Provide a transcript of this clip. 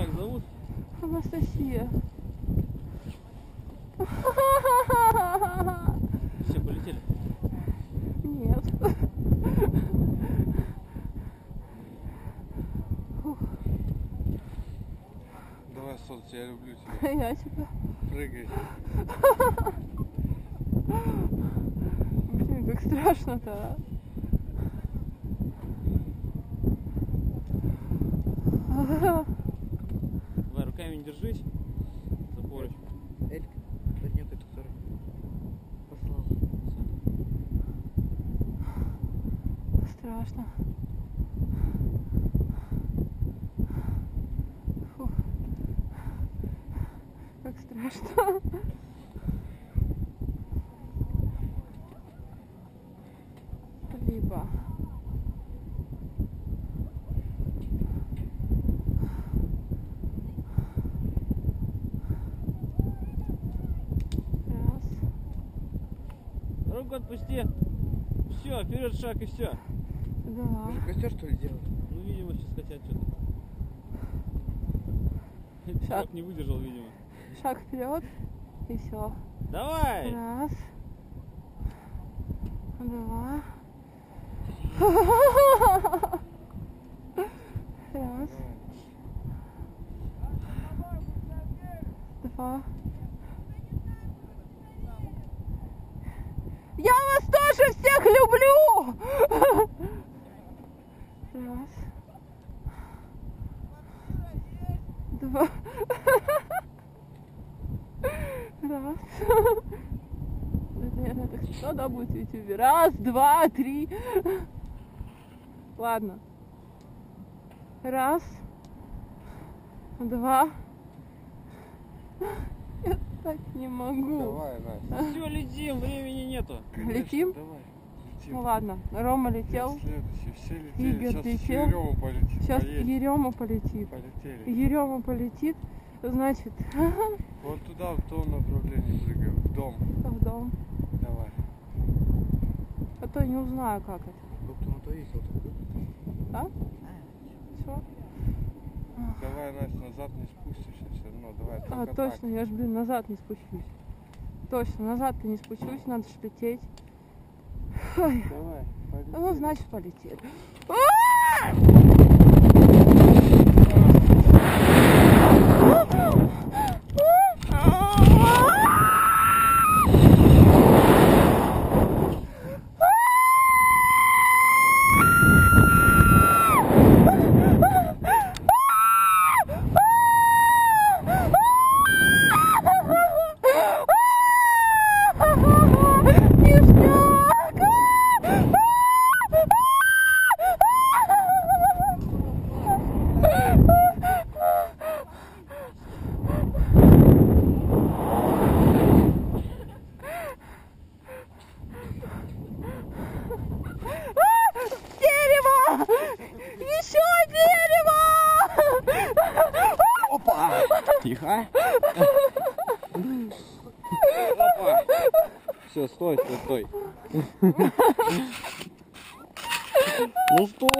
как зовут? Анастасия. Все, полетели. Нет. Давай, солнце, я люблю тебя. Я тебя. Прыгай. Блин, как страшно-то. а. Давай, не держись. За поручень. Элька, поднюхай, который послал. Страшно. Фух. Как страшно. Либо. Раз. Руку отпусти. Все, вперед шаг и все. Два. Вы же костер что ли делали? Ну, видимо, сейчас хотят что-то. Шаг. Не выдержал, видимо. Шаг вперед. И все. Давай! Раз. Два. Раз. Два. Люблю! Раз. Два. Раз. Это, наверное, так надо будет в ютубе. Раз, два, три. Ладно. Раз. Два. Я так не могу. Давай, Настя. Все, летим, времени нету. Конечно, Летим? Давай. Летим. Ну ладно, Рома летел. Следующий. Все летели. Игорь Сейчас летел. Ерема полетит. Сейчас Поедем. Ерема полетит. Полетели. Ерема полетит, значит, Вот туда, в том направлении прыгаем. В дом. в дом. Давай. А то я не узнаю, как это. Доктор на то есть, вот. Да? Все? Давай, Настя, назад не спустишься все равно. Давай, А, точно, я ж, блин, назад не спущусь. Точно, назад-то не спущусь, надо ж лететь. Ой. Давай. ну, значит, полетели. Тихо. Опа! Все, стой, стой, стой. Ну стой!